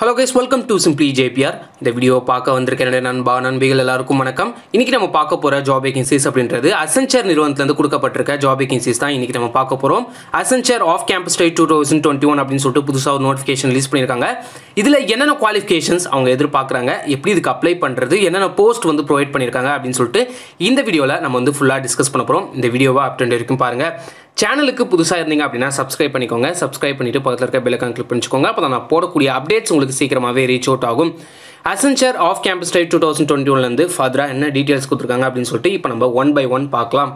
Hello guys welcome to simply JPR இந்த video பார்க்க வந்திருக்க என்னுடைய நண்பா நண்பிகள் எல்லாருக்கும் வணக்கம். இன்றைக்கி நம்ம பார்க்க போகிற ஜாப் வேகன்சிஸ் அப்படின்றது அசென்ச்சர் நிறுவனத்துலேருந்து கொடுக்கப்பட்டிருக்க ஜாப் வேகன்சிஸ் தான் இன்றைக்கி நம்ம பார்க்க போகிறோம் Accenture off campus drive two thousand twenty one அப்படின்னு சொல்லிட்டு புதுசாக ஒரு நோட்டிஃபிகேஷன் ரிலீஸ் பண்ணியிருக்காங்க. இதில் என்னென்ன குவாலிஃபிகேஷன்ஸ் அவங்க எதிர்பார்க்குறாங்க எப்படி இதுக்கு அப்ளை பண்ணுறது என்னென்ன போஸ்ட் வந்து ப்ரொவைட் பண்ணியிருக்காங்க அப்படின்னு சொல்லிட்டு இந்த வீடியோவில் நம்ம வந்து ஃபுல்லாக டிஸ்கஸ் பண்ண போகிறோம் இந்த வீடியோவை அப் வரைக்கும் பாருங்கள் சேனலுக்கு புதுசாக இருந்தீங்க அப்படின்னா சப்ஸ்கிரைப் பண்ணிக்கோங்க. சப்ஸ்கிரைப் பண்ணிட்டு பக்கத்தில் இருக்க பெல்லைக்கான் கிளிக் பண்ணிச்சுக்கோங்க. அப்போ நான் போடக்கூடிய அப்டேட்ஸ் உங்களுக்கு சீக்கிரமாகவே ரீச் அவுட் ஆகும். Accenture off campus drive two thousand twenty ஒன்லேருந்து ஃபர்தராக என்ன டீட்டெயில்ஸ் கொடுத்துருக்காங்க அப்படின்னு சொல்லிட்டு இப்போ நம்ம ஒன் பை ஒன் பார்க்கலாம்.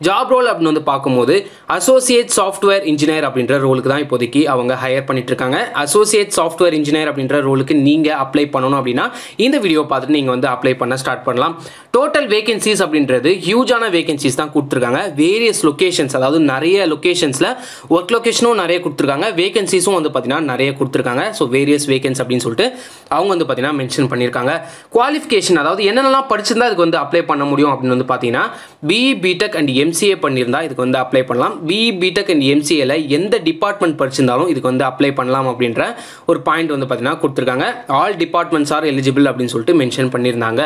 ஜாப் ரோல் அப்படின்னு வந்து பார்க்கும்போது அசோசியேட் சாஃப்ட்வேர் இன்ஜினியர் அப்படின்ற ரோலுக்கு தான் இப்போதைக்கு அவங்க ஹையர் பண்ணிட்டு இருக்காங்க அசோசியேட் சாஃப்ட்வேர் இன்ஜினியர் அப்படின்ற ரோலுக்கு நீங்கள் அப்ளை பண்ணணும் அப்படின்னா இந்த வீடியோ பார்த்துட்டு நீங்கள் வந்து அப்ளை பண்ண ஸ்டார்ட் பண்ணலாம். டோட்டல் வேகன்சிஸ் அப்படின்றது ஹியூஜான வேகன்சிஸ் தான் கொடுத்துருக்காங்க. வேரியஸ் லொக்கேஷன்ஸ் அதாவது நிறைய லொக்கேஷன்ஸில் ஒர்க் லொக்கேஷனும் நிறைய கொடுத்துருக்காங்க. வேகன்சிஸும் வந்து பார்த்தீங்கன்னா நிறைய கொடுத்துருக்காங்க. ஸோ வேரியஸ் வேகன்ஸ் அப்படின்னு சொல்லிட்டு அவங்க வந்து பார்த்தீங்கன்னா மென்ஷன் பண்ணியிருக்காங்க. குவாலிஃபிகேஷன் அதாவது என்னென்னலாம் படிச்சிருந்தா அதுக்கு வந்து அப்ளை பண்ண முடியும் அப்படின்னு வந்து பார்த்தீங்கன்னா பிஇ பிடெக் அண்ட் எம்சிஏ பண்ணியிருந்தா இதுக்கு வந்து அப்ளை பண்ணலாம். பிஇ பிடெக் அண்ட் எம்சிஏல எந்த டிபார்ட்மெண்ட் படிச்சிருந்தாலும் இதுக்கு வந்து அப்ளை பண்ணலாம் அப்படின்ற ஒரு பாயிண்ட் வந்து பார்த்தீங்கன்னா கொடுத்துருக்காங்க. ஆல் டிபார்ட்மெண்ட்ஸ் ஆர் எலிஜிபிள் அப்படின்னு சொல்லிட்டு மென்ஷன் பண்ணியிருந்தாங்க.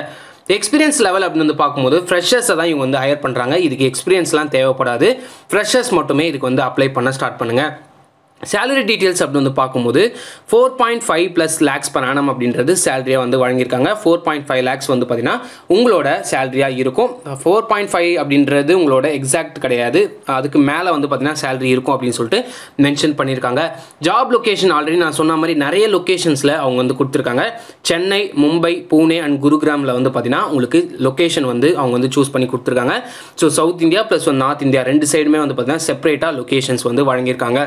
எக்ஸ்பீரியன்ஸ் லெவல் அப்படின்னு வந்து பார்க்கும்போது ஃப்ரெஷர்ஸை தான் இவங்க வந்து ஹையர் பண்ணுறாங்க இதுக்கு எக்ஸ்பீரியன்ஸ்லாம் தேவைப்படாது. ஃப்ரெஷர்ஸ் மட்டுமே இதுக்கு வந்து அப்ளை பண்ண ஸ்டார்ட் பண்ணுங்கள் சேலரி டீட்டெயில்ஸ் அப்படின்னு வந்து பார்க்கும்போது four point five plus lakhs per annum அப்படின்றது சேலரியாக வந்து வழங்கியிருக்காங்க. ஃபோர் பாயிண்ட் ஃபைவ் லேக்ஸ் வந்து பார்த்தீங்கன்னா உங்களோட சேலரியாக இருக்கும். ஃபோர் பாயிண்ட் ஃபைவ் அப்படின்றது உங்களோட எக்ஸாக்ட் கிடையாது. அதுக்கு மேலே வந்து பார்த்தீங்கன்னா சேலரி இருக்கும் அப்படின்னு சொல்லிட்டு மென்ஷன் பண்ணியிருக்காங்க. ஜாப் லொக்கேஷன் ஆல்ரெடி நான் சொன்ன மாதிரி நிறைய லொக்கேஷன்ஸில் அவங்க வந்து கொடுத்துருக்காங்க. சென்னை மும்பை பூனே அண்ட் குருகிராமில் வந்து பார்த்தீங்கன்னா உங்களுக்கு லொக்கேஷன் வந்து அவங்க வந்து சூஸ் பண்ணி கொடுத்துருக்காங்க. So south India plus north India ரெண்டு சைடுமே வந்து பார்த்தீங்கன்னா செப்பரேட்டாக லொக்கேஷன்ஸ் வந்து வழங்கியிருக்காங்க.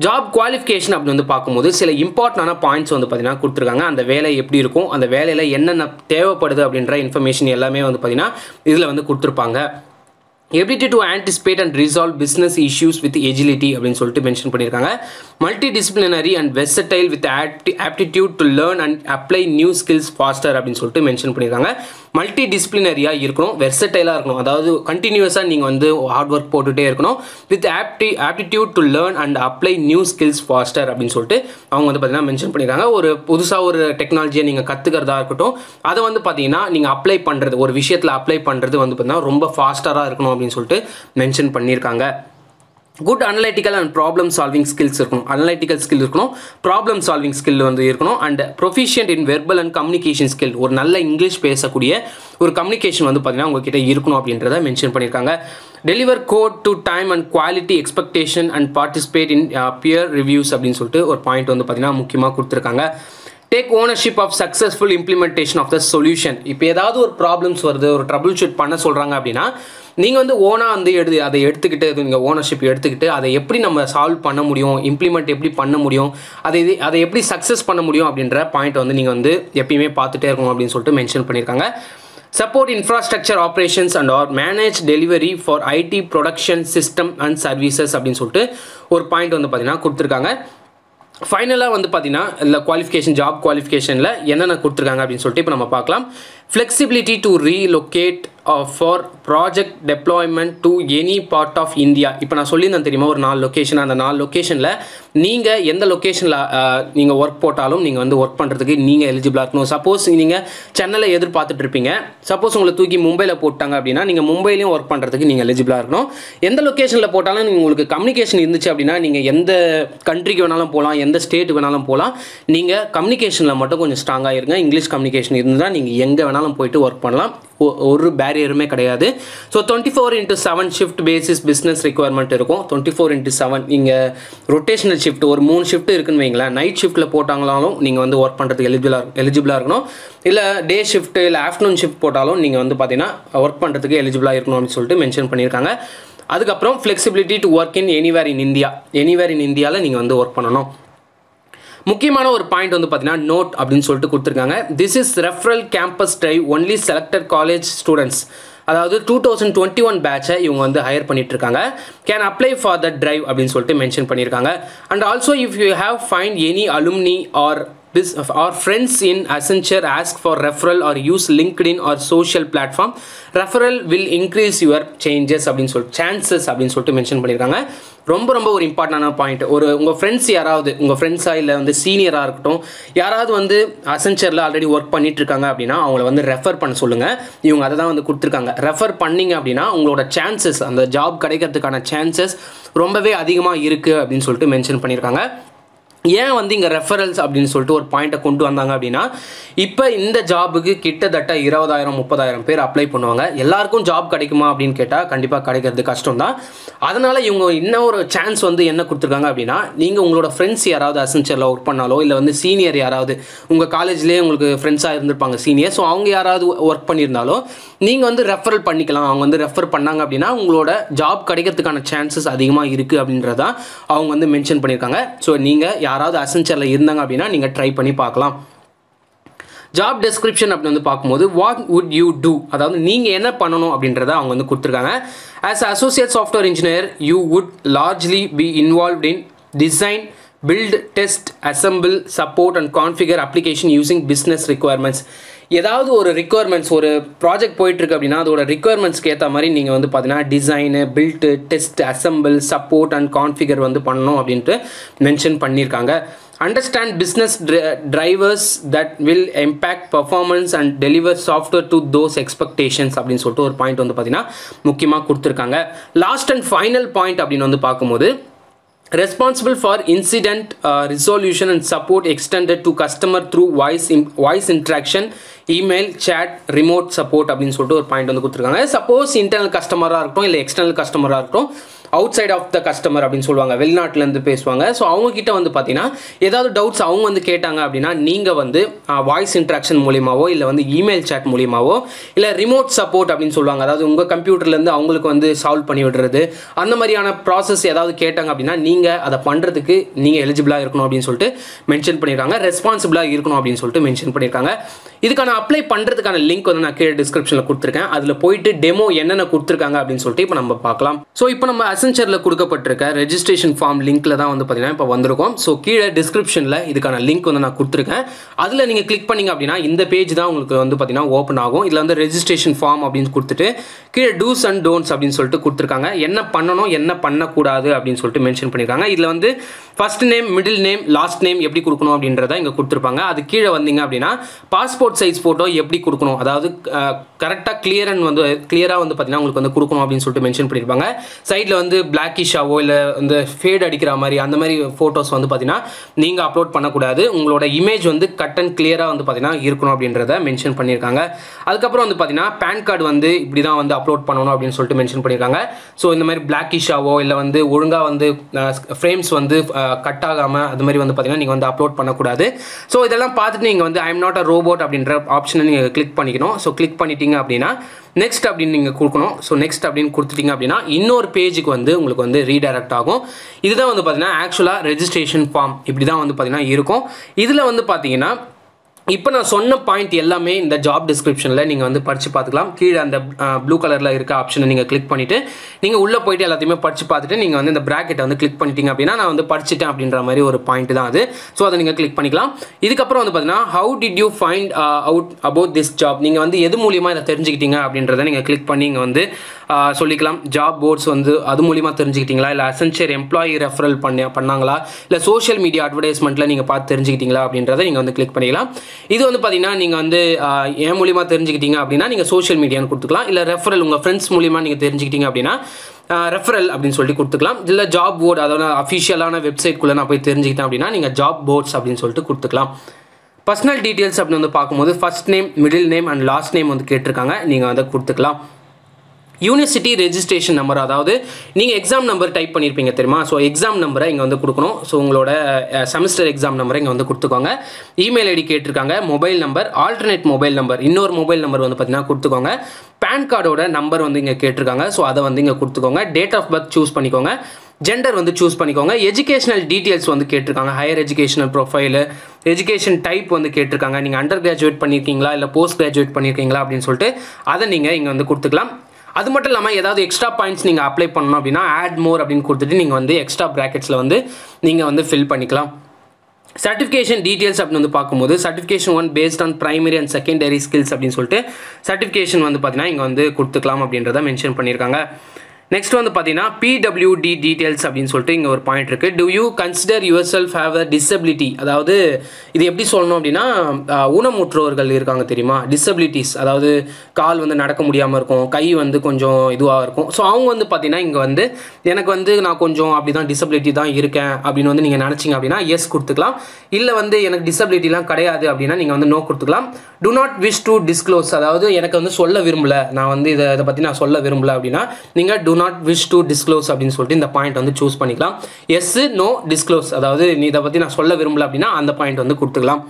ஜாப் குவாலிஃபிகேஷன் அப்படின்னு வந்து பார்க்கும்போது சில இம்பார்ட்டண்டான பாயிண்ட்ஸ் வந்து பார்த்தீங்கன்னா கொடுத்துருக்காங்க. அந்த வேலை எப்படி இருக்கும்? அந்த வேலையில் என்னென்ன தேவைப்படுது அப்படின்ற இன்ஃபர்மேஷன் எல்லாமே வந்து பார்த்தீங்கன்னா இதில் வந்து கொடுத்துருப்பாங்க. Ability to anticipate and resolve business issues with agility அப்படின்னு சொல்லிட்டு மென்ஷன் பண்ணியிருக்காங்க. Multi disciplinary and versatile with apti aptitude to learn and apply new skills faster அப்படின்னு சொல்லிட்டு மென்ஷன் பண்ணியிருக்காங்க. மல்டி டிசிப்ளினரியாக இருக்கணும் வெர்சட்டைலாக இருக்கணும். அதாவது கண்டினியூஸாக நீங்கள் வந்து ஹார்ட் ஒர்க் போட்டுகிட்டே இருக்கணும். With apti aptitude to learn and apply new skills faster அப்படின்னு சொல்லிட்டு அவங்க வந்து பார்த்தீங்கன்னா மென்ஷன் பண்ணியிருக்காங்க. ஒரு புதுசாக ஒரு டெக்னாலஜியை நீங்கள் கற்றுக்கிறதா இருக்கட்டும். அதை வந்து பார்த்தீங்கன்னா நீங்கள் அப்ளை பண்ணுறது ஒரு விஷயத்தில் அப்ளை பண்ணுறது வந்து பார்த்தீங்கன்னா ரொம்ப ஃபாஸ்டராக இருக்கணும் அப்படின்னு சொல்லிட்டு மென்ஷன் பண்ணியிருக்காங்க. Good analytical and problem solving skills இருக்கணும். அனலைட்டிக்கல் ஸ்கில் இருக்கணும். ப்ராப்ளம் சால்விங் ஸ்கில் வந்து இருக்கணும். And proficient in verbal and communication skill ஒரு நல்ல இங்கிலீஷ் பேசக்கூடிய ஒரு கம்யூனிகேஷன் வந்து பார்த்தீங்கன்னா உங்ககிட்ட இருக்கணும் அப்படின்றத மென்ஷன் பண்ணியிருக்காங்க. Deliver code to time and quality expectation and participate in peer reviews அப்படின்னு சொல்லிட்டு ஒரு பாயிண்ட் வந்து பார்த்தீங்கன்னா முக்கியமாக கொடுத்துருக்காங்க. Take ownership of successful implementation of the solution இப்போ ஏதாவது ஒரு ப்ராப்ளம்ஸ் வருது ஒரு ட்ரபிள் ஷூட் பண்ண சொல்கிறாங்க அப்படின்னா நீங்கள் வந்து ஓனாக வந்து எடுத்து அதை எடுத்துக்கிட்டு நீங்கள் ஓனர்ஷிப் எடுத்துக்கிட்டு அதை எப்படி நம்ம சால்வ் பண்ண முடியும் இம்ப்ளிமெண்ட் எப்படி பண்ண முடியும் அதை இது அதை எப்படி சக்ஸஸ் பண்ண முடியும் அப்படின்ற பாயிண்ட் வந்து நீங்கள் வந்து எப்பயுமே பார்த்துட்டே இருக்கணும் அப்படின்னு சொல்லிட்டு மென்ஷன் பண்ணியிருக்காங்க. Support infrastructure operations and or manage delivery for IT production system and services அப்படின்னு சொல்லிட்டு ஒரு பாயிண்ட் வந்து பார்த்தீங்கன்னா கொடுத்துருக்காங்க. ஃபைனலாக வந்து பார்த்தீங்கன்னா இல்லை குவாலிஃபிகேஷன் ஜாப் குவாலிஃபிகேஷனில் என்னென்ன கொடுத்துருக்காங்க அப்படின்னு சொல்லிட்டு இப்போ நம்ம பார்க்கலாம். Flexibility to relocate for project deployment to any part of India இப்போ நான் சொல்லியிருந்தேன் தெரியுமா ஒரு நாலு லொக்கேஷன் அந்த நாலு லொக்கேஷனில் நீங்கள் எந்த லொக்கேஷனில் நீங்கள் ஒர்க் போட்டாலும் நீங்கள் வந்து ஒர்க் பண்ணுறதுக்கு நீங்கள் எலிஜிபிளாக இருக்கணும். சப்போஸ் நீங்கள் சென்னையில் எதிர்பார்த்துட்டு இருப்பீங்க. சப்போஸ் உங்களை தூக்கி மும்பையில் போட்டாங்க அப்படின்னா நீங்கள் மும்பையிலையும் ஒர்க் பண்ணுறதுக்கு நீங்கள் எலிஜிபிளாக இருக்கணும். எந்த லொக்கேஷனில் போட்டாலும் நீங்கள் உங்களுக்கு கம்யூனிகேஷன் இருந்துச்சு அப்படின்னா நீங்கள் எந்த கண்ட்ரிக்கு வேணாலும் போகலாம் எந்த ஸ்டேட்டுக்கு வேணாலும் போகலாம் நீங்கள் கம்யூனிகேஷனில் மட்டும் கொஞ்சம் ஸ்ட்ராங்காக இருங்க. இங்கிலீஷ் கம்யூனிகேஷன் இருந்தால் நீங்கள் எங்கே வேணாலும் போயிட்டு ஒர்க் பண்ணலாம். ஒரு பேரியருமே கிடையாது. So twenty four into seven shift basis business requirement இருக்கும். டுவெண்ட்டி ஃபோர் இன்ட்டு செவன் இங்கே ரொட்டேஷனல் ஷிஃப்ட் ஒரு மூணு ஷிஃப்ட் இருக்குன்னு வைங்களேன். நைட் ஷிஃப்ட்டில் போட்டாங்களாலும் நீங்கள் வந்து ஒர்க் பண்ணுறதுக்கு எலிஜிபிளாக எலிஜிபிளாக இருக்கணும். இல்லை டே ஷிஃப்ட் இல்லை ஆஃப்டர்நூன் ஷிஃப்ட் போட்டாலும் நீங்கள் வந்து பார்த்தீங்கன்னா ஒர்க் பண்ணுறதுக்கு எலிஜிபிளாக இருக்கணும் அப்படின்னு சொல்லிட்டு மென்ஷன் பண்ணியிருக்காங்க. அதுக்கப்புறம் flexibility to work in anywhere in India anywhere in இந்தியாவில் நீங்கள் வந்து ஒர்க் பண்ணணும். முக்கியமான ஒரு பாயிண்ட் வந்து பார்த்தீங்கன்னா நோட் அப்படின்னு சொல்லிட்டு கொடுத்துருக்காங்க. This is referral campus drive only selected college students அதாவது டூ தௌசண்ட் டுவெண்ட்டி ஒன் பேட்சை இவங்க வந்து ஹையர் பண்ணிட்டு இருக்காங்க can apply for the drive அப்படின்னு சொல்லிட்டு மென்ஷன் பண்ணியிருக்காங்க. And also if you have find any alumni or peers or friends in Accenture ask for referral or use LinkedIn or social platform referral will increase your changes அப்படின்னு சொல்லிட்டு chances அப்படின்னு சொல்லிட்டு mention பண்ணியிருக்காங்க. ரொம்ப ரொம்ப ஒரு இம்பார்ட்டண்டான பாயிண்ட் ஒரு உங்கள் ஃப்ரெண்ட்ஸ் யாராவது உங்கள் ஃப்ரெண்ட்ஸாக இல்லை வந்து சீனியராக இருக்கட்டும் யாராவது வந்து அசென்ச்சரில் ஆல்ரெடி ஒர்க் பண்ணிட்டு இருக்காங்க அப்படின்னா அவங்கள வந்து ரெஃபர் பண்ண சொல்லுங்கள் இவங்க அதை தான் வந்து கொடுத்துருக்காங்க. ரெஃபர் பண்ணிங்க அப்படின்னா உங்களோட சான்சஸ் அந்த ஜாப் கிடைக்கிறதுக்கான சான்சஸ் ரொம்பவே அதிகமாக இருக்குது அப்படின்னு சொல்லிட்டு மென்ஷன் பண்ணியிருக்காங்க ஏன் வந்து இங்கே ரெஃபரல்ஸ் அப்படின்னு சொல்லிட்டு ஒரு பாயிண்ட்டை கொண்டு வந்தாங்க அப்படின்னா இப்போ இந்த ஜாபுக்கு கிட்டத்தட்ட இருபதாயிரம் முப்பதாயிரம் பேர் அப்ளை பண்ணுவாங்க. எல்லாருக்கும் ஜாப் கிடைக்குமா அப்படின்னு கேட்டால் கண்டிப்பாக கிடைக்கிறது கஷ்டம் தான் அதனால் இவங்க இன்னும் ஒரு சான்ஸ் வந்து என்ன கொடுத்துருக்காங்க அப்படின்னா நீங்கள் உங்களோட ஃப்ரெண்ட்ஸ் யாராவது அசென்ச்சரில் ஒர்க் பண்ணாலோ இல்லை வந்து சீனியர் யாராவது உங்கள் காலேஜ்லேயே உங்களுக்கு ஃப்ரெண்ட்ஸாக இருந்திருப்பாங்க சீனியர் ஸோ அவங்க யாராவது ஒர்க் பண்ணியிருந்தாலோ நீங்கள் வந்து ரெஃபரல் பண்ணிக்கலாம். அவங்க வந்து ரெஃபர் பண்ணாங்க அப்படின்னா உங்களோட ஜாப் கிடைக்கிறதுக்கான சான்சஸ் அதிகமாக இருக்குது அப்படின்றதான் அவங்க வந்து மென்ஷன் பண்ணியிருக்காங்க. ஸோ நீங்கள் யாராவது அசென்ச்சரில் இருந்தாங்க அப்படின்னா நீங்கள் ட்ரை பண்ணி பார்க்கலாம். ஜாப் டெஸ்கிரிப்ஷன் அப்படின்னு வந்து பார்க்கும்போது வாட் வுட் யூ டூ அதாவது நீங்கள் என்ன பண்ணணும் அப்படின்றத அவங்க வந்து கொடுத்துருக்காங்க. As associate software engineer you would largely be involved in design build test assemble support and configure application using business requirements ஏதாவது ஒரு ரிக்குவயர்மெண்ட்ஸ் ஒரு ப்ராஜெக்ட் போயிட்டுருக்கு அப்படின்னா அதோட ரிக்குவயர்மெண்ட்ஸ்க்கு ஏற்ற மாதிரி நீங்கள் வந்து பார்த்தீங்கன்னா design build test assemble support and configure வந்து பண்ணணும் அப்படின்ட்டு மென்ஷன் பண்ணியிருக்காங்க understand business drivers that will impact performance and deliver software to those expectations அப்படின்னு சொல்லிட்டு ஒரு பாயிண்ட் வந்து பார்த்தீங்கன்னா முக்கியமாக கொடுத்துருக்காங்க. லாஸ்ட் அண்ட் ஃபைனல் பாயிண்ட் அப்படின்னு வந்து பார்க்கும்போது responsible for incident uh, resolution and support extended to customer through voice in, voice interaction email chat remote support அப்படின்னு சொல்லிட்டு ஒரு பாயிண்ட் வந்து கொடுத்துருக்காங்க சப்போஸ் இன்டர்னல் கஸ்டமராக இருக்கட்டும் இல்லை எக்ஸ்டர்னல் கஸ்டமராக இருக்கட்டும் outside of the customer அப்படின்னு சொல்லுவாங்க. வெளிநாட்டிலேருந்து பேசுவாங்க. ஸோ அவங்கக்கிட்ட வந்து பார்த்தீங்கன்னா ஏதாவது டவுட்ஸ் அவங்க வந்து கேட்டாங்க அப்படின்னா நீங்கள் வந்து வாய்ஸ் இன்ட்ராக்ஷன் மூலியமாவோ இல்லை வந்து இமெயில் சேட் மூலியமாவோ இல்லை ரிமோட் சப்போர்ட் அப்படின்னு சொல்லுவாங்க. அதாவது உங்கள் கம்ப்யூட்டர்லேருந்து அவங்களுக்கு வந்து சால்வ் பண்ணி விடுறது. அந்த மாதிரியான ப்ராசஸ் ஏதாவது கேட்டாங்க அப்படின்னா நீங்கள் அதை பண்ணுறதுக்கு நீங்கள் எலிஜிபிளாக இருக்கணும் அப்படின்னு சொல்லிட்டு மென்ஷன் பண்ணியிருக்காங்க ரெஸ்பான்சிபிளாக இருக்கணும் அப்படின்னு சொல்லிட்டு மென்ஷன் பண்ணியிருக்காங்க இதுக்கான அப்ளை பண்ணுறதுக்கான லிங்க் வந்து நான் கீழே டிஸ்கிரிப்ஷனில் கொடுத்துருக்கேன். அதில் போயிட்டு டெமோ என்னென்ன கொடுத்துருக்காங்க அப்படின்னு சொல்லிட்டு இப்போ நம்ம பார்க்கலாம். ஸோ இப்போ நம்ம மெசஞ்சரில் கொடுக்கப்பட்டிருக்க ரெஜிஸ்ட்ரேஷன் ஃபார்ம் லிங்க்கில் தான் வந்து பார்த்தீங்கன்னா இப்போ வந்திருக்கும். ஸோ கீழே டிஸ்கிரிப்ஷனில் இதுக்கான லிங்க் வந்து நான் கொடுத்துருக்கேன். அதில் நீங்கள் கிளிக் பண்ணிங்க அப்படின்னா இந்த பேஜ் தான் உங்களுக்கு வந்து பார்த்தீங்கன்னா ஓப்பன் ஆகும். இதில் வந்து ரெஜிஸ்ட்ரேஷன் ஃபார்ம் அப்படின்னு கொடுத்துட்டு கீழே டூஸ் அண்ட் டோன்ஸ் அப்படின்னு சொல்லிட்டு கொடுத்துருக்காங்க. என்ன பண்ணணும் என்ன பண்ணக்கூடாது அப்படின்னு சொல்லிட்டு மென்ஷன் பண்ணியிருக்காங்க இதில் வந்து first name middle name last name எப்படி கொடுக்கணும் அப்படின்றத இங்கே கொடுத்துருப்பாங்க. அது கீழே வந்தீங்க அப்படின்னா பாஸ்போர்ட் சைஸ் ஃபோட்டோ எப்படி கொடுக்கணும் அதாவது கரெக்டாக கிளியர் அண்ட் வந்து கிளியராக வந்து பார்த்தீங்கன்னா உங்களுக்கு வந்து கொடுக்கணும் அப்படின்னு சொல்லிட்டு மென்ஷன் பண்ணியிருப்பாங்க சைடில் வந்து வந்து பிளாக்கிஷாவோ இல்லை இந்த ஃபேட் அடிக்கிற மாதிரி அந்த மாதிரி ஃபோட்டோஸ் வந்து பார்த்தீங்கன்னா நீங்கள் அப்லோட் பண்ணக்கூடாது. உங்களோட இமேஜ் வந்து கட் அண்ட் கிளியராக வந்து பார்த்தீங்கன்னா இருக்கணும் அப்படின்றத மென்ஷன் பண்ணியிருக்காங்க. அதுக்கப்புறம் வந்து பார்த்தீங்கன்னா பேன் கார்டு வந்து இப்படி தான் வந்து அப்லோட் பண்ணணும் அப்படின்னு சொல்லிட்டு மென்ஷன் பண்ணியிருக்காங்க. ஸோ இந்த மாதிரி பிளாக்கிஷாவோ இல்லை வந்து ஒழுங்காக வந்து ஃப்ரேம்ஸ் வந்து கட் ஆகாமல் அது மாதிரி வந்து பார்த்தீங்கன்னா நீங்கள் வந்து அப்லோட் பண்ணக்கூடாது. ஸோ இதெல்லாம் பார்த்துட்டு நீங்கள் வந்து ஐம் நாட் அ ரோபோட் அப்படின்ற ஆப்ஷனை நீங்கள் கிளிக் பண்ணிக்கணும். ஸோ கிளிக் பண்ணிட்டீங்க அப்படின்னா நெக்ஸ்ட் அப்படின்னு நீங்கள் கொடுக்கணும். ஸோ நெக்ஸ்ட் அப்படின்னு கொடுத்துட்டிங்க அப்படின்னா இன்னொரு பேஜுக்கு வந்து உங்களுக்கு வந்து ரீடைரக்ட் ஆகும். இதுதான் வந்து பார்த்தீங்கன்னா ஆக்சுவலாக ரெஜிஸ்ட்ரேஷன் ஃபார்ம் இப்படி தான் வந்து பார்த்தீங்கன்னா இருக்கும். இதில் வந்து பார்த்தீங்கன்னா இப்போ நான் சொன்ன பாயிண்ட் எல்லாமே இந்த ஜாப் டிஸ்கிரிப்ஷனில் நீங்கள் வந்து படித்து பார்த்துக்கலாம். கீழே அந்த ப்ளூ கலரில் இருக்க ஆப்ஷனை நீங்கள் கிளிக் பண்ணிவிட்டு நீங்கள் உள்ளே போயிட்டு எல்லாத்தையுமே படித்து பார்த்துட்டு நீங்கள் வந்து இந்த ப்ராக்கெட்டை வந்து கிளிக் பண்ணிட்டீங்க அப்படின்னா நான் வந்து படிச்சிட்டேன் அப்படின்ற மாதிரி ஒரு பாயிண்ட் தான் அது. ஸோ அதை நீங்கள் கிளிக் பண்ணிக்கலாம். இதுக்கப்புறம் வந்து பார்த்தீங்கன்னா how did you find out about this job நீங்கள் வந்து எது மூலியமாக இதை தெரிஞ்சுக்கிட்டீங்க அப்படின்றத நீங்கள் கிளிக் பண்ணி இங்கே வந்து சொல்லிக்கலாம். ஜாப் போர்ட்ஸ் வந்து அது மூலியமாக தெரிஞ்சுக்கிட்டீங்களா? இல்லை அசென்ஷியர் எம்ப்ளாயி ரெஃபரல் பண்ண பண்ணாங்களா? இல்லை சோஷியல் மீடியா அட்வர்டைஸ்மெண்ட்டில் நீங்கள் பார்த்து தெரிஞ்சுக்கிட்டீங்களா? அப்படின்றத நீங்கள் வந்து கிளிக் பண்ணிக்கலாம். இது வந்து பார்த்தீங்கன்னா நீங்கள் வந்து என் மூலியமாக தெரிஞ்சுக்கிட்டீங்க அப்படின்னா நீங்கள் சோஷியல் மீடியான்னு கொடுத்துக்கலாம். இல்லை ரெஃபரல் உங்கள் ஃப்ரெண்ட்ஸ் மூலியமாக நீங்கள் தெரிஞ்சுக்கிட்டீங்க அப்படின்னா ரெஃபரல் அப்படின்னு சொல்லி கொடுத்துக்கலாம். இல்லை ஜாப் போர்டு அதோட அஃபிஷியலான வெப்சைட்குள்ளே நான் போய் தெரிஞ்சுக்கிட்டேன் அப்படின்னா நீங்கள் ஜாப் போர்ட்ஸ் அப்படின்னு சொல்லிட்டு கொடுத்துக்கலாம். பர்சனல் டீட்டெயில்ஸ் அப்படின்னு வந்து பார்க்கும்போது first name middle name and last name வந்து கேட்டிருக்காங்க. நீங்கள் வந்து கொடுத்துக்கலாம். யூனிவர்சிட்டி ரெஜிஸ்ட்ரேஷன் நம்பர் அதாவது நீங்கள் எக்ஸாம் நம்பர் டைப் பண்ணியிருப்பீங்க தெரியுமா? ஸோ எக்ஸாம் நம்பரை இங்கே வந்து கொடுக்கணும். ஸோ உங்களோட செமஸ்டர் எக்ஸாம் நம்பரை இங்கே வந்து கொடுத்துக்கோங்க. இமெயில் ஐடி கேட்டிருக்காங்க. Mobile number alternate mobile number இன்னொரு மொபைல் நம்பர் வந்து பார்த்தீங்கன்னா கொடுத்துக்கோங்க. பேன் கார்டோட நம்பர் வந்து இங்கே கேட்டிருக்காங்க. ஸோ அதை வந்து இங்கே கொடுத்துக்கோங்க. டேட் ஆஃப் பர்த் சூஸ் பண்ணிக்கோங்க. ஜெண்டர் வந்து சூஸ் பண்ணிக்கோங்க. எஜுகேஷனல் டீட்டெயில்ஸ் வந்து கேட்டிருக்காங்க. Higher educational profile education type வந்து கேட்டிருக்காங்க. நீங்கள் அண்டர் கிராஜுவேட் பண்ணியிருக்கீங்களா இல்லை போஸ்ட் கிராஜுவேட் பண்ணியிருக்கீங்களா அப்படின்னு சொல்லிட்டு அதை நீங்கள் இங்கே வந்து கொடுத்துக்கலாம். அது மட்டும் இல்லாமல் ஏதாவது எக்ஸ்ட்ரா பாயிண்ட்ஸ் நீங்கள் அப்ளை பண்ணணும் அப்படின்னா ஆட் மோர் அப்படின்னு கொடுத்துட்டு நீங்கள் வந்து எக்ஸ்ட்ரா ப்ராக்கெட்ஸில் வந்து நீங்கள் வந்து ஃபில் பண்ணிக்கலாம். சர்டிஃபிகேஷன் டீட்டெயில்ஸ் அப்படின்னு வந்து பார்க்கும்போது certification one based on primary and secondary skills அப்படின்னு சொல்லிட்டு சர்டிஃபிகேஷன் வந்து பார்த்தீங்கன்னா இங்கே வந்து கொடுத்துக்கலாம் அப்படின்றத மென்ஷன் பண்ணியிருக்காங்க நெக்ஸ்ட் வந்து பார்த்தீங்கன்னா பிடபிள்யூடி டீடைல்ஸ் அப்படின்னு சொல்லிட்டு இங்கே ஒரு பாயிண்ட் இருக்குது do you consider yourself have a disability அதாவது இது எப்படி சொல்லணும் அப்படின்னா ஊனமுற்றோர்கள் இருக்காங்க தெரியுமா? டிசபிலிட்டிஸ் அதாவது கால் வந்து நடக்க முடியாமல் இருக்கும் கை வந்து கொஞ்சம் இதுவாக இருக்கும். ஸோ அவங்க வந்து பார்த்தீங்கன்னா இங்கே வந்து எனக்கு வந்து நான் கொஞ்சம் அப்படி தான் டிசபிலிட்டி தான் இருக்கேன் அப்படின்னு வந்து நீங்கள் நினச்சிங்க அப்படின்னா எஸ் கொடுத்துக்கலாம். இல்லை வந்து எனக்கு டிசபிலிட்டிலாம் கிடையாது அப்படின்னா நீங்கள் வந்து நோ கொடுத்துக்கலாம். Do not wish to disclose அதாவது எனக்கு வந்து சொல்ல விரும்பல. நான் வந்து இதை இதை பற்றி நான் சொல்ல விரும்பலை அப்படின்னா நீங்கள் do not wish to disclose அப்படின்னு சொல்லிட்டு இந்த பாயிண்ட் வந்து சூஸ் பண்ணிக்கலாம். எஸ் நோ டிஸ்க்ளோஸ் அதாவது நீ இதை பற்றி நான் சொல்ல விரும்பல அப்படின்னா அந்த பாயிண்ட் வந்து கொடுத்துக்கலாம்.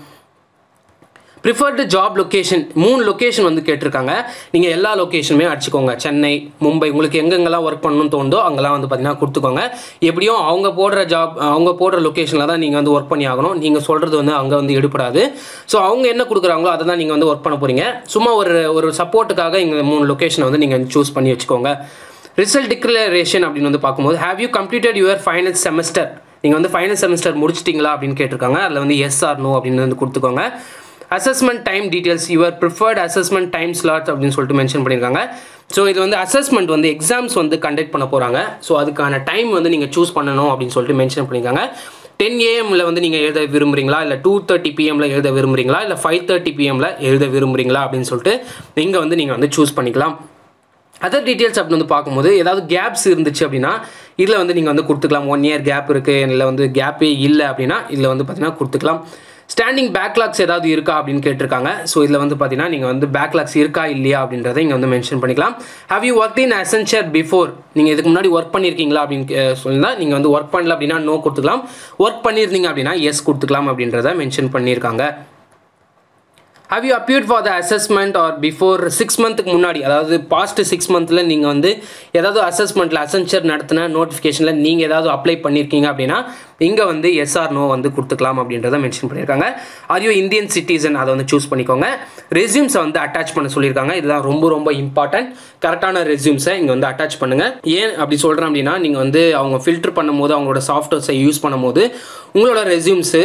ப்ரிஃபர்டு ஜாப் லொக்கேஷன் மூணு லொக்கேஷன் வந்து கேட்டிருக்காங்க. நீங்கள் எல்லா லொக்கேஷனுமே அடிச்சுக்கோங்க. சென்னை மும்பை உங்களுக்கு எங்கெங்கெல்லாம் ஒர்க் பண்ணணும்னு தோணுதோ அங்கெல்லாம் வந்து பார்த்தீங்கன்னா கொடுத்துக்கோங்க. எப்படியும் அவங்க போடுற ஜாப் அவங்க போடுற லொக்கேஷனில் தான் நீங்கள் வந்து ஒர்க் பண்ணி ஆகணும். நீங்கள் சொல்கிறது வந்து அங்கே வந்து எடுப்படாது ஸோ அவங்க என்ன கொடுக்குறாங்களோ அதை தான் நீங்கள் வந்து ஒர்க் பண்ண போகிறீங்க சும்மா ஒரு ஒரு சப்போர்ட்டுக்காக இங்கே மூணு லொக்கேஷனை வந்து நீங்கள் சூஸ் பண்ணி வச்சுக்கோங்க. ரிசல்ட் டிக்ளரேஷன் அப்படின்னு வந்து பார்க்கும்போது have you completed your final semester நீங்கள் வந்து ஃபைனல் செமஸ்டர் முடிச்சிட்டிங்களா அப்படின்னு கேட்டிருக்காங்க. அதில் வந்து எஸ் ஆர் நோ அப்படின்னு வந்து கொடுத்துக்கோங்க. Assessment time details your preferred assessment time slot அப்படின்னு சொல்லிட்டு மென்ஷன் பண்ணியிருக்காங்க. ஸோ இது வந்து அசஸ்மெண்ட் வந்து எக்ஸாம்ஸ் வந்து கண்டக்ட் பண்ண போகிறாங்க ஸோ அதுக்கான டைம் வந்து நீங்கள் சூஸ் பண்ணணும் அப்படின்னு சொல்லிட்டு மென்ஷன் பண்ணியிருக்காங்க. டென் ஏஎம்ல வந்து நீங்கள் எழுத விரும்புறீங்களா? இல்லை டூ தேர்ட்டி பிஎம்ல எழுத விரும்புறீங்களா? இல்லை ஃபைவ் தேர்ட்டி பிஎம்ல எழுத விரும்புறீங்களா? அப்படின்னு சொல்லிட்டு நீங்கள் வந்து நீங்கள் வந்து சூஸ் பண்ணிக்கலாம். அதர் டீட்டெயில்ஸ் அப்படின்னு வந்து பார்க்கும்போது ஏதாவது கேப்ஸ் இருந்துச்சு அப்படின்னா இதில் வந்து நீங்கள் வந்து கொடுத்துக்கலாம். ஒன் இயர் கேப் இருக்குது இல்லை வந்து கேப்பே இல்லை அப்படின்னா இதில் வந்து பார்த்தீங்கன்னா கொடுத்துக்கலாம். ஸ்டாண்டிங் பேக்லாக்ஸ் ஏதாவது இருக்கா அப்படின்னு கேட்டிருக்காங்க. ஸோ இதில் வந்து பார்த்தீங்கன்னா நீங்கள் வந்து பேக்லாக்ஸ் இருக்கா இல்லையா அப்படின்றத இங்கே வந்து மென்ஷன் பண்ணிக்கலாம். Have you work in Accenture before நீங்கள் இதுக்கு முன்னாடி ஒர்க் பண்ணியிருக்கீங்களா அப்படின்னு சொல்லியிருந்தால் நீங்கள் வந்து ஒர்க் பண்ணல அப்படின்னா நோ கொடுத்துக்கலாம். ஒர்க் பண்ணியிருந்தீங்க அப்படின்னா எஸ் கொடுத்துக்கலாம் அப்படின்றத மென்ஷன் பண்ணியிருக்காங்க. Have you applied for the assessment or before six மந்த்துக்கு முன்னாடி? அதாவது பாஸ்ட் சிக்ஸ் மந்த்தில் நீங்கள் வந்து ஏதாவது அசஸ்மெண்ட்டில் அசென்ச்சர் நடத்தின நோட்டிஃபிகேஷனில் நீங்கள் ஏதாவது அப்ளை பண்ணியிருக்கீங்க அப்படின்னா இங்கே வந்து எஸ்ஆர் நோ வந்து கொடுத்துக்கலாம் அப்படின்றத மென்ஷன் பண்ணியிருக்காங்க. ஆர் யூ இந்தியன் சிட்டிசன் அதை வந்து சூஸ் பண்ணிக்கோங்க. ரெஸ்யூம்ஸை வந்து அட்டாச் பண்ண சொல்லியிருக்காங்க. இதுதான் ரொம்ப ரொம்ப இம்பார்ட்டன்ட் கரெக்டான ரெஸ்யூம்ஸை இங்கே வந்து அட்டாச் பண்ணுங்கள் ஏன் அப்படி சொல்கிறேன் அப்படின்னா நீங்கள் வந்து அவங்க ஃபில்டர் பண்ணும்போது அவங்களோட சாஃப்ட்வேர்ஸை யூஸ் பண்ணும்போது உங்களோட ரெஸ்யூம்ஸு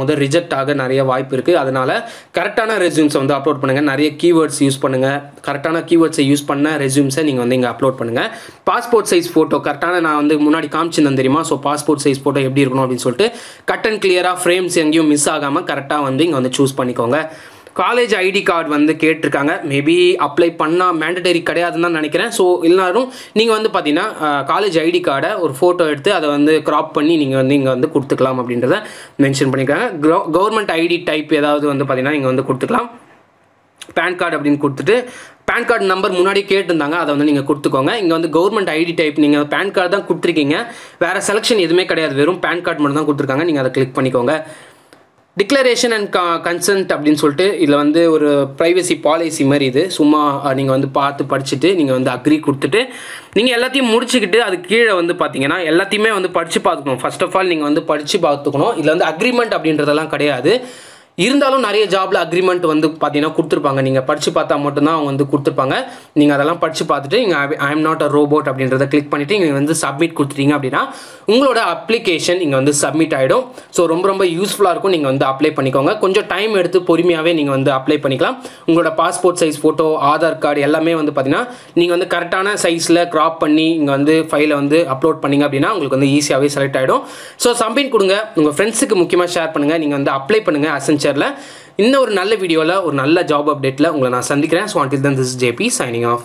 வந்து ரிஜெக்ட் ஆக நிறைய வாய்ப்பு இருக்குது அதனால் கரெக்டான ரெஸ்யூம்ஸை வந்து அப்லோட் பண்ணுங்கள் நிறைய கீவேர்ட்ஸ் யூஸ் பண்ணுங்கள் கரெக்டான கீவேர்ட்ஸை யூஸ் பண்ண ரெஸ்யூம்ஸை நீங்கள் வந்து இங்கே அப்லோட் பண்ணுங்கள் பாஸ்போர்ட் சைஸ் ஃபோட்டோ கரெக்டான நான் வந்து முன்னாடி காமிச்சிருந்தேன் தெரியுமா? ஸோ பாஸ்போர்ட் சைஸ் ஃபோட்டோ எப்படி இருக்கணும் அப்படின்னு சொல்லிட்டு கட் அண்ட் கிளியராக ஃப்ரேம்ஸ் எங்கேயும் மிஸ் ஆகாமல் கரெக்டாக வந்து இங்கே வந்து சூஸ் பண்ணிக்கோங்க. காலேஜ் ஐடி கார்டு வந்து கேட்டிருக்காங்க. மேபி அப்ளை பண்ணால் மேண்டடரி கிடையாதுன்னு தான் நினைக்கிறேன். ஸோ எல்லாரும் நீங்கள் வந்து பார்த்தீங்கன்னா காலேஜ் ஐடி கார்டை ஒரு ஃபோட்டோ எடுத்து அதை வந்து க்ராப் பண்ணி நீங்கள் வந்து இங்கே வந்து கொடுத்துக்கலாம் அப்படின்றத மென்ஷன் பண்ணியிருக்காங்க கவர்மெண்ட் ஐடி டைப் ஏதாவது வந்து பார்த்தீங்கன்னா இங்கே வந்து கொடுத்துக்கலாம். பேன் கார்டு அப்படின்னு கொடுத்துட்டு பேன் கார்டு நம்பர் முன்னாடி கேட்டிருந்தாங்க அதை வந்து நீங்கள் கொடுத்துக்கோங்க. இங்கே வந்து கவர்மெண்ட் ஐடி டைப் நீங்கள் பேன் கார்டு தான் கொடுத்துருக்கீங்க. வேறு செலெக்ஷன் எதுவுமே கிடையாது வெறும் பேன் கார்டு மட்டும் தான் கொடுத்துருக்காங்க. நீங்கள் அதை கிளிக் பண்ணிக்கோங்க. டிக்ளரேஷன் அண்ட் கன்சென்ட் அப்படின்னு சொல்லிட்டு இதில் வந்து ஒரு ப்ரைவசி பாலிசி மாதிரி இது. சும்மா நீங்கள் வந்து பார்த்து படிச்சுட்டு நீங்கள் வந்து அக்ரி கொடுத்துட்டு நீங்கள் எல்லாத்தையும் முடிச்சுக்கிட்டு அது கீழே வந்து பார்த்தீங்கன்னா எல்லாத்தையுமே வந்து படித்து பார்த்துக்கணும். ஃபர்ஸ்ட் ஆஃப் ஆல் நீங்கள் வந்து படித்து பார்த்துக்கணும். இதில் வந்து அக்ரிமெண்ட் அப்படின்றதெல்லாம் கிடையாது. இருந்தாலும் நிறைய ஜாப்ல அக்ரிமெண்ட் வந்து பார்த்தீங்கன்னா கொடுத்துருப்பாங்க. நீங்கள் படித்து பார்த்தா மட்டும்தான் அவங்க வந்து கொடுத்துருப்பாங்க. நீங்கள் அதெல்லாம் படித்து பார்த்துட்டு நீங்கள் I am not a robot அப்படின்றத கிளிக் பண்ணிவிட்டு நீங்கள் வந்து சப்மிட் கொடுத்துட்டீங்க அப்படின்னா உங்களோட அப்ளிகேஷன் இங்கே வந்து சப்மிட் ஆகிடும் ஸோ ரொம்ப ரொம்ப யூஸ்ஃபுல்லாக இருக்கும். நீங்கள் வந்து அப்ளை பண்ணிக்கோங்க. கொஞ்சம் டைம் எடுத்து பொறுமையாகவே நீங்கள் வந்து அப்ளை பண்ணிக்கலாம். உங்களோட passport size photo Aadhaar card எல்லாமே வந்து பார்த்தீங்கன்னா நீங்கள் வந்து கரெக்டான சைஸில் க்ராப் பண்ணி இங்கே வந்து ஃபைலை வந்து அப்லோட் பண்ணிங்க அப்படின்னா உங்களுக்கு வந்து ஈஸியாகவே செலக்ட் ஆகிடும் ஸோ சப்மிட் கொடுங்க. உங்கள் ஃப்ரெண்ட்ஸுக்கு முக்கியமாக ஷேர் பண்ணுங்கள் நீங்கள் வந்து அப்ளை பண்ணுங்கள் ஃப்யூச்சரில் இன்னும் ஒரு நல்ல வீடியோவில் ஒரு நல்ல ஜாப் அப்டேட்டில் உங்களை நான் சந்திக்கிறேன். So until then this JP signing off